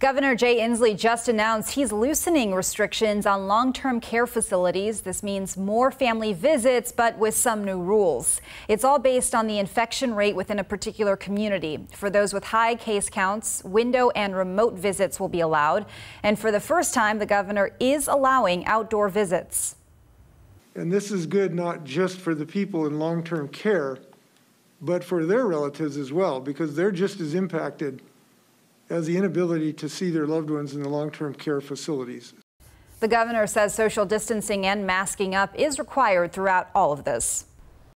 Governor Jay Inslee just announced he's loosening restrictions on long term care facilities. This means more family visits, but with some new rules. It's all based on the infection rate within a particular community. For those with high case counts, window and remote visits will be allowed. And for the first time, the governor is allowing outdoor visits. And this is good not just for the people in long term care, but for their relatives as well, because they're just as impacted as the inability to see their loved ones in the long term care facilities. The governor says social distancing and masking up is required throughout all of this.